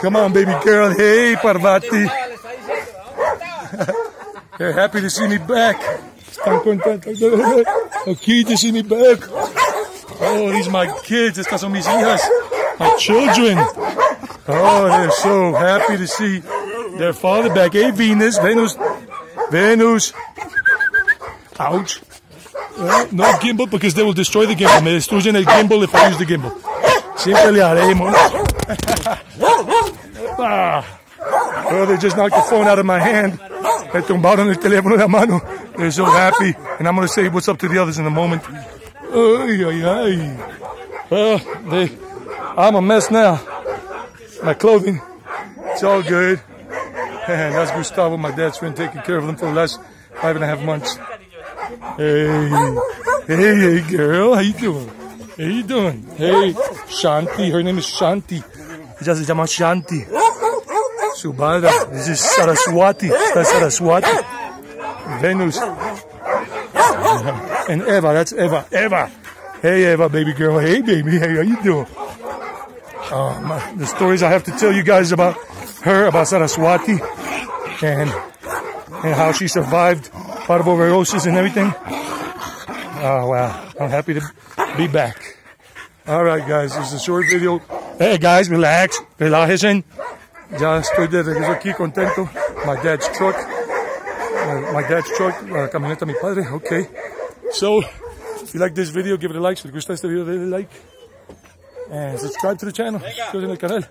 Come on, baby girl. Hey, Parvati. They're happy to see me back. Están to see me back. Oh, these are my kids. Estas son mis hijas. My children. Oh, they're so happy to see their father back. Hey, Venus. Venus. Venus. Ouch. Uh, no gimbal because they will destroy the gimbal. Me destruyen el gimbal if I use the gimbal. Siempre le haremos. Ah. They just knocked the phone out of my hand. Me tumbaron el teléfono de mano. They're so happy. And I'm going to say what's up to the others in a moment. Ay, ay, ay. They, I'm a mess now. My clothing, it's all good. And that's Gustavo, my dad's friend, taking care of them for the last five and a half months. Hey, hey, hey, girl, how you doing? How you doing? Hey, Shanti, her name is Shanti. Se llama Shanti. Subada, this is Saraswati. That's Saraswati. Venus. And Eva, that's Eva. Eva. Hey, Eva, baby girl. Hey, baby. Hey, how you doing? Uh, my, the stories I have to tell you guys about her, about Saraswati, and and how she survived parvovirosis and everything. Oh, wow. I'm happy to be back. All right, guys, this is a short video. Hey, guys, relax. Relájense. Ya estoy de regreso aquí contento. My dad's truck. Uh, my dad's truck. Uh, camioneta mi padre. Okay. So, if you like this video, give it a like. Si les gusta este video, denle like. And subscribe to the channel. Suscríbete al canal.